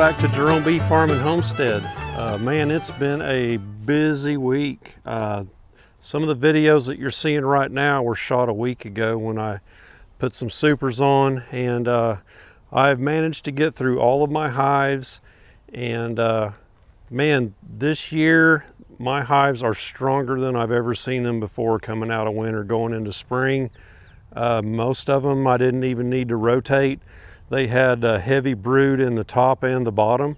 back to Jerome Bee Farm and Homestead. Uh, man, it's been a busy week. Uh, some of the videos that you're seeing right now were shot a week ago when I put some supers on and uh, I've managed to get through all of my hives and uh, man, this year my hives are stronger than I've ever seen them before coming out of winter, going into spring. Uh, most of them I didn't even need to rotate. They had a heavy brood in the top and the bottom.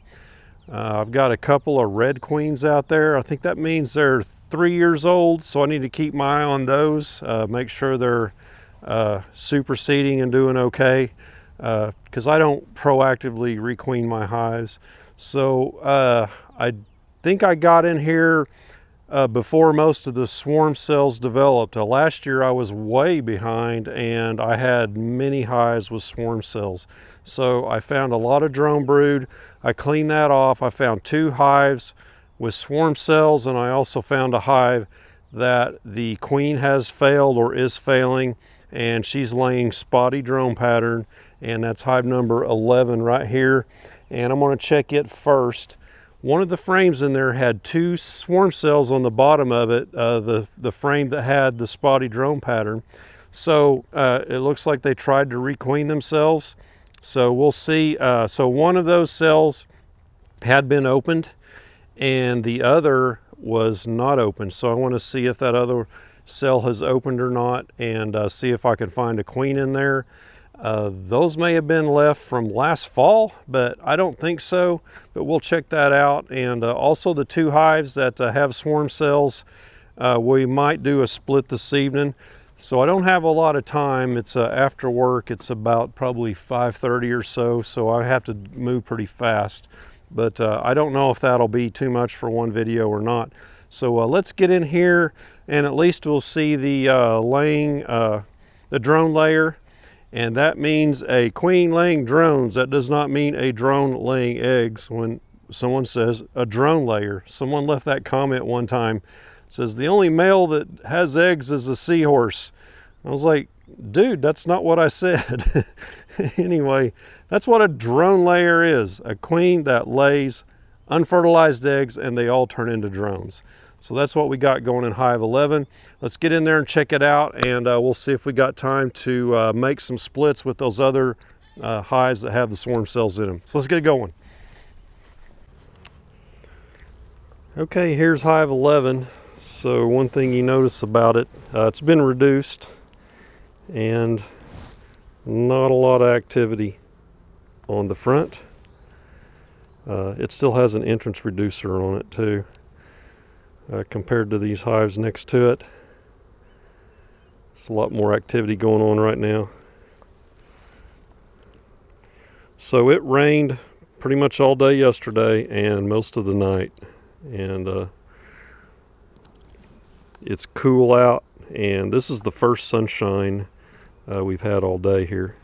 Uh, I've got a couple of red queens out there. I think that means they're three years old, so I need to keep my eye on those, uh, make sure they're uh, superseding and doing okay, because uh, I don't proactively requeen my hives. So uh, I think I got in here uh, before most of the swarm cells developed. Uh, last year I was way behind and I had many hives with swarm cells. So I found a lot of drone brood. I cleaned that off. I found two hives with swarm cells and I also found a hive that the queen has failed or is failing and she's laying spotty drone pattern and that's hive number 11 right here and I'm going to check it first one of the frames in there had two swarm cells on the bottom of it, uh, the, the frame that had the spotty drone pattern. So uh, it looks like they tried to requeen themselves. So we'll see. Uh, so one of those cells had been opened and the other was not open. So I want to see if that other cell has opened or not and uh, see if I can find a queen in there. Uh, those may have been left from last fall, but I don't think so. But we'll check that out. And uh, also the two hives that uh, have swarm cells, uh, we might do a split this evening. So I don't have a lot of time. It's uh, after work. It's about probably 5.30 or so, so I have to move pretty fast. But uh, I don't know if that'll be too much for one video or not. So let's get in here and at least we'll see the laying, the drone layer and that means a queen laying drones. That does not mean a drone laying eggs when someone says a drone layer. Someone left that comment one time. Says the only male that has eggs is a seahorse. I was like, dude, that's not what I said. anyway, that's what a drone layer is. A queen that lays unfertilized eggs and they all turn into drones. So that's what we got going in Hive 11. Let's get in there and check it out and uh, we'll see if we got time to uh, make some splits with those other uh, hives that have the swarm cells in them. So let's get going. Okay, here's Hive 11. So one thing you notice about it, uh, it's been reduced and not a lot of activity on the front. Uh, it still has an entrance reducer on it too uh, compared to these hives next to it. It's a lot more activity going on right now. So it rained pretty much all day yesterday and most of the night. And uh, it's cool out and this is the first sunshine uh, we've had all day here.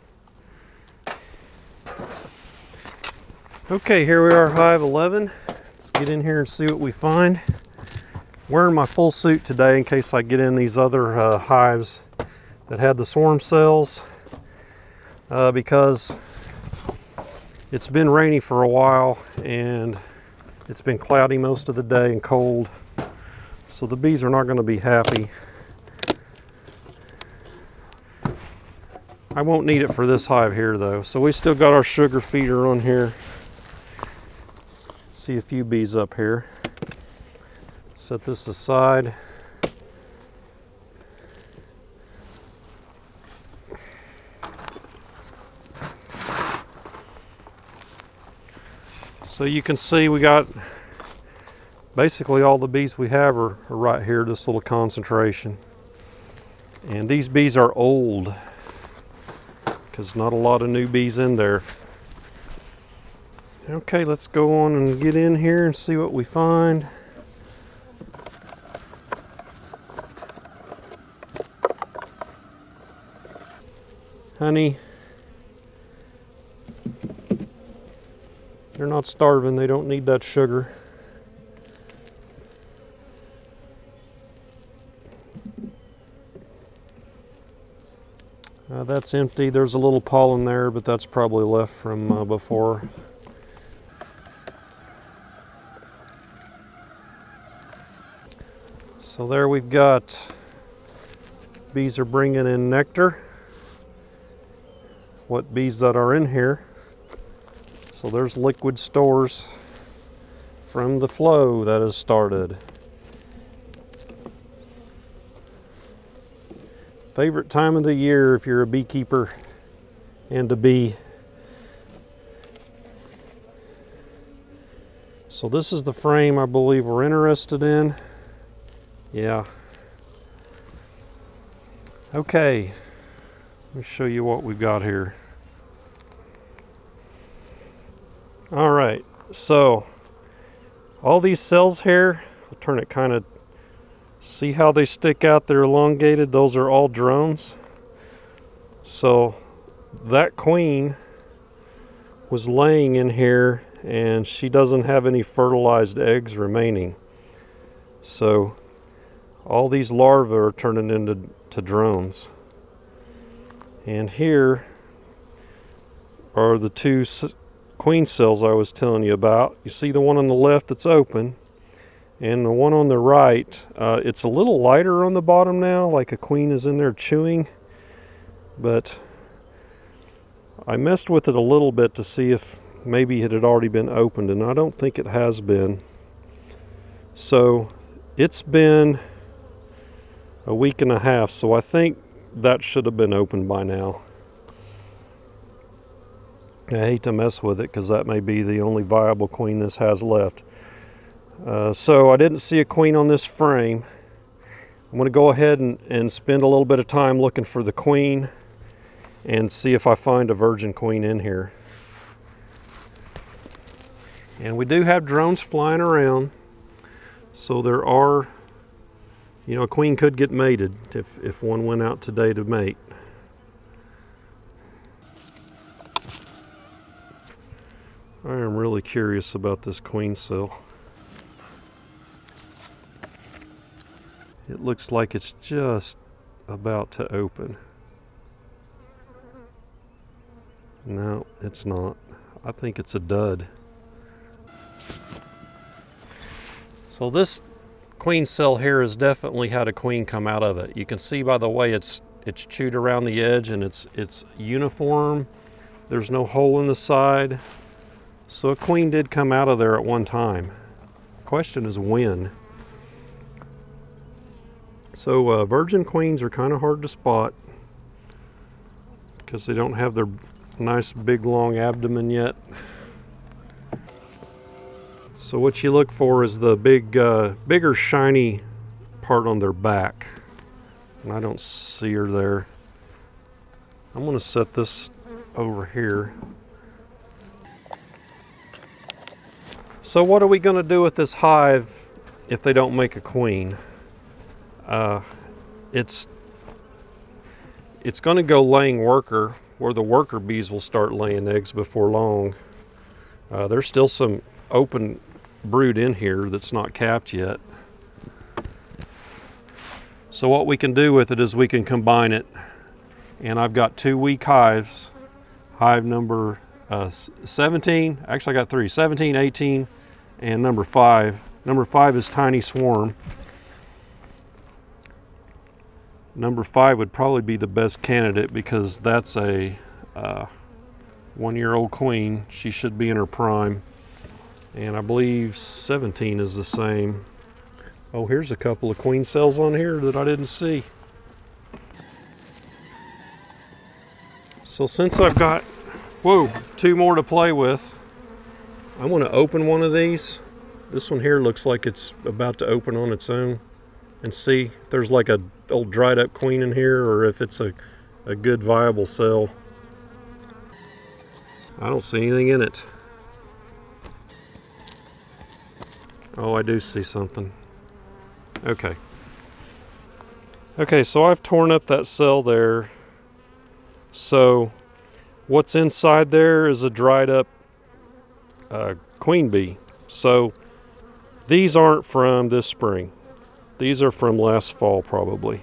Okay, here we are, Hive 11. Let's get in here and see what we find wearing my full suit today in case I get in these other uh, hives that had the swarm cells uh, because it's been rainy for a while and it's been cloudy most of the day and cold. So the bees are not going to be happy. I won't need it for this hive here though. So we still got our sugar feeder on here. See a few bees up here set this aside. So you can see we got basically all the bees we have are, are right here, this little concentration. And these bees are old because not a lot of new bees in there. Okay, let's go on and get in here and see what we find. honey. They're not starving, they don't need that sugar. Uh, that's empty. There's a little pollen there, but that's probably left from uh, before. So there we've got, bees are bringing in nectar. What bees that are in here. So there's liquid stores from the flow that has started. Favorite time of the year if you're a beekeeper and a bee. So this is the frame I believe we're interested in. Yeah. Okay, me show you what we've got here. All right, so all these cells here, I'll turn it kind of, see how they stick out, they're elongated, those are all drones. So that queen was laying in here and she doesn't have any fertilized eggs remaining. So all these larvae are turning into to drones. And here are the two queen cells I was telling you about. You see the one on the left that's open and the one on the right, uh, it's a little lighter on the bottom now, like a queen is in there chewing. But I messed with it a little bit to see if maybe it had already been opened, and I don't think it has been. So it's been a week and a half, so I think that should have been open by now. I hate to mess with it because that may be the only viable queen this has left. Uh, so I didn't see a queen on this frame. I'm going to go ahead and, and spend a little bit of time looking for the queen and see if I find a virgin queen in here. And we do have drones flying around, so there are you know, a queen could get mated if, if one went out today to mate. I am really curious about this queen cell. It looks like it's just about to open. No, it's not. I think it's a dud. So this queen cell here has definitely had a queen come out of it. You can see by the way it's it's chewed around the edge and it's it's uniform. There's no hole in the side. So a queen did come out of there at one time. Question is when. So uh, virgin queens are kind of hard to spot because they don't have their nice big long abdomen yet. So what you look for is the big, uh, bigger shiny part on their back. And I don't see her there. I'm going to set this over here. So what are we going to do with this hive if they don't make a queen? Uh, it's it's going to go laying worker where the worker bees will start laying eggs before long. Uh, there's still some open brood in here that's not capped yet. So what we can do with it is we can combine it. And I've got two weak hives. Hive number uh, 17, actually I got three, 17, 18, and number five. Number five is Tiny Swarm. Number five would probably be the best candidate because that's a uh, one-year-old queen. She should be in her prime and I believe 17 is the same. Oh, here's a couple of queen cells on here that I didn't see. So since I've got, whoa, two more to play with, I want to open one of these. This one here looks like it's about to open on its own and see if there's like a old dried up queen in here or if it's a, a good viable cell. I don't see anything in it. Oh, I do see something. Okay. Okay, so I've torn up that cell there. So what's inside there is a dried up uh, queen bee. So these aren't from this spring. These are from last fall probably.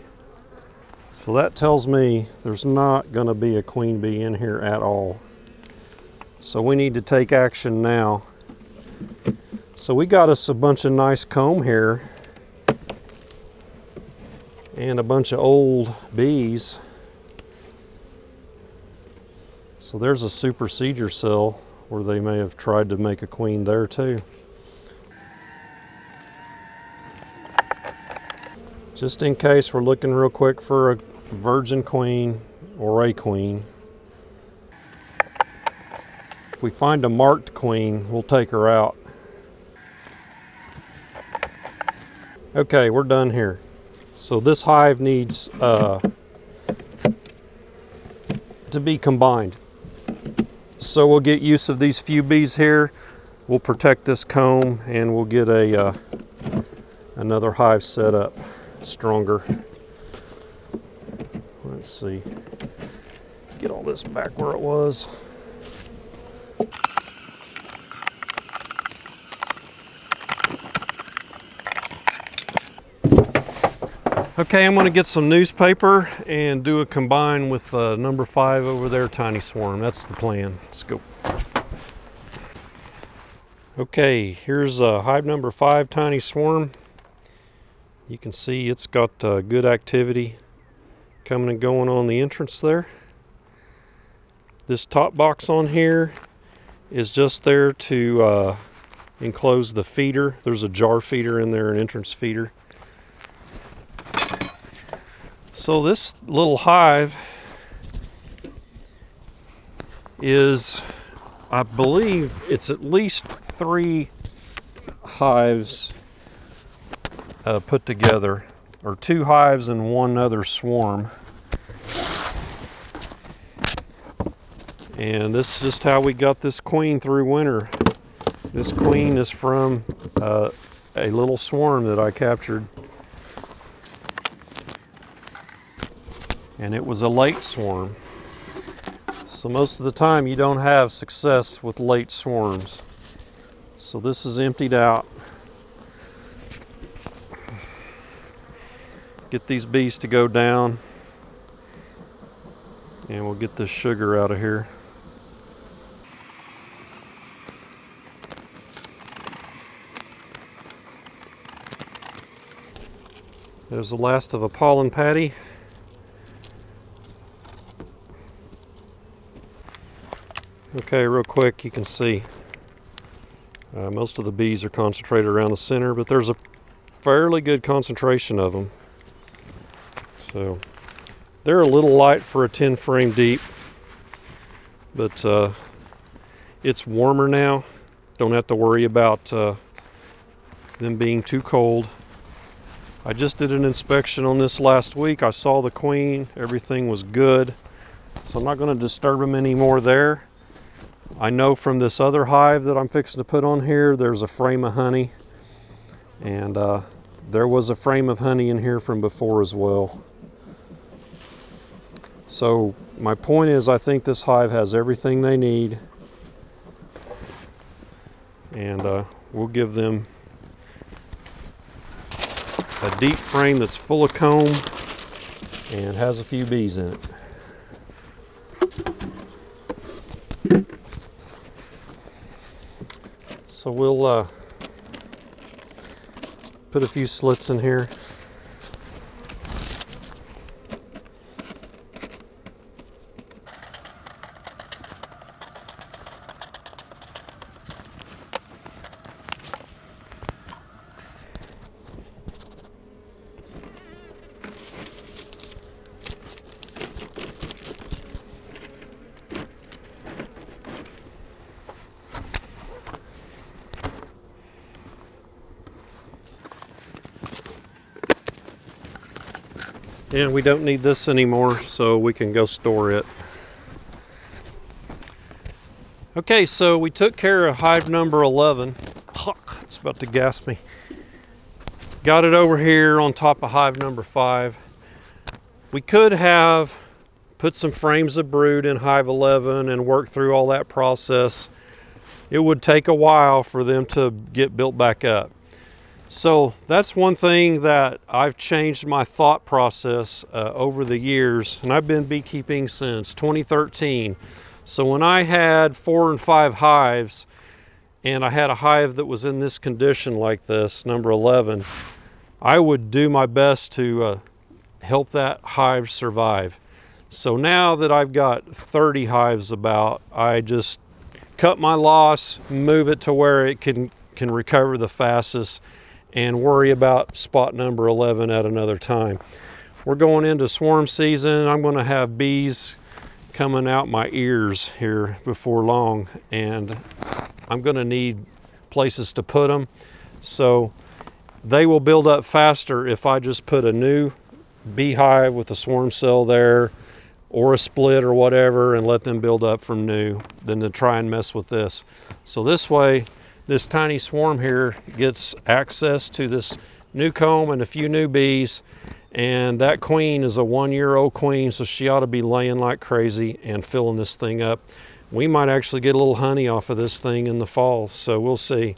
So that tells me there's not going to be a queen bee in here at all. So we need to take action now. So we got us a bunch of nice comb here. and a bunch of old bees. So there's a supersedure cell where they may have tried to make a queen there too. Just in case we're looking real quick for a virgin queen or a queen. If we find a marked queen, we'll take her out. Okay, we're done here. So this hive needs uh, to be combined. So we'll get use of these few bees here. We'll protect this comb and we'll get a uh, another hive set up stronger. Let's see. Get all this back where it was. Okay, I'm to get some newspaper and do a combine with uh, number five over there, Tiny Swarm. That's the plan. Let's go. Okay, here's uh, hive number five, Tiny Swarm. You can see it's got uh, good activity coming and going on the entrance there. This top box on here is just there to uh, enclose the feeder. There's a jar feeder in there, an entrance feeder. So this little hive is, I believe it's at least three hives uh, put together, or two hives and one other swarm. And this is just how we got this queen through winter. This queen is from uh, a little swarm that I captured and it was a late swarm. So most of the time you don't have success with late swarms. So this is emptied out. Get these bees to go down and we'll get this sugar out of here. There's the last of a pollen patty. Okay, real quick, you can see uh, most of the bees are concentrated around the center, but there's a fairly good concentration of them. So they're a little light for a 10 frame deep, but uh, it's warmer now. Don't have to worry about uh, them being too cold. I just did an inspection on this last week. I saw the queen, everything was good. So I'm not going to disturb them anymore there. I know from this other hive that I'm fixing to put on here, there's a frame of honey. And uh, there was a frame of honey in here from before as well. So my point is I think this hive has everything they need. And uh, we'll give them a deep frame that's full of comb and has a few bees in it. So we'll uh, put a few slits in here. And we don't need this anymore, so we can go store it. Okay, so we took care of hive number 11. It's about to gas me. Got it over here on top of hive number 5. We could have put some frames of brood in hive 11 and work through all that process. It would take a while for them to get built back up. So that's one thing that I've changed my thought process uh, over the years, and I've been beekeeping since 2013. So when I had four and five hives, and I had a hive that was in this condition like this, number 11, I would do my best to uh, help that hive survive. So now that I've got 30 hives about, I just cut my loss, move it to where it can, can recover the fastest and worry about spot number 11 at another time. We're going into swarm season. I'm gonna have bees coming out my ears here before long and I'm gonna need places to put them. So they will build up faster if I just put a new beehive with a swarm cell there or a split or whatever and let them build up from new than to try and mess with this. So this way, this tiny swarm here gets access to this new comb and a few new bees and that queen is a one year old queen, so she ought to be laying like crazy and filling this thing up. We might actually get a little honey off of this thing in the fall, so we'll see.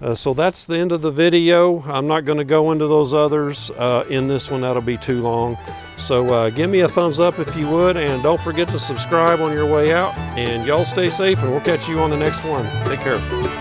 Uh, so that's the end of the video. I'm not going to go into those others uh, in this one. That'll be too long. So uh, give me a thumbs up if you would, and don't forget to subscribe on your way out. And y'all stay safe, and we'll catch you on the next one. Take care.